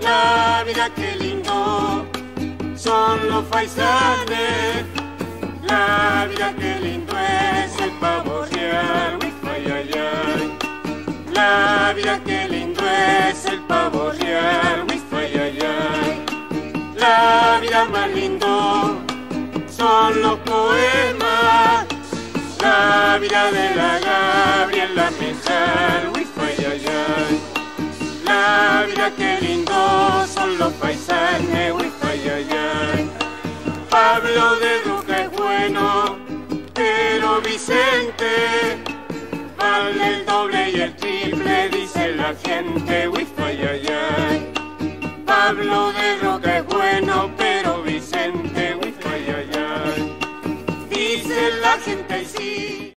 La vida que lindo son los faisanes. La vida que lindo es el pavo real. Ay, ay, ay. La vida que lindo es el pavo real. Ay, ay, ay. La vida más lindo son los poemas. La vida de la Gabriela ay, ay. La vida que lindo son los paisajes. Ay, ay, ay. Pablo de Duque es bueno, pero Vicente vale el doble y el triple, dice la gente. Uy, ay, ay, ay. Pablo de Roca es bueno, pero Vicente, uy, ay, ay, ay. Dice la gente y sí.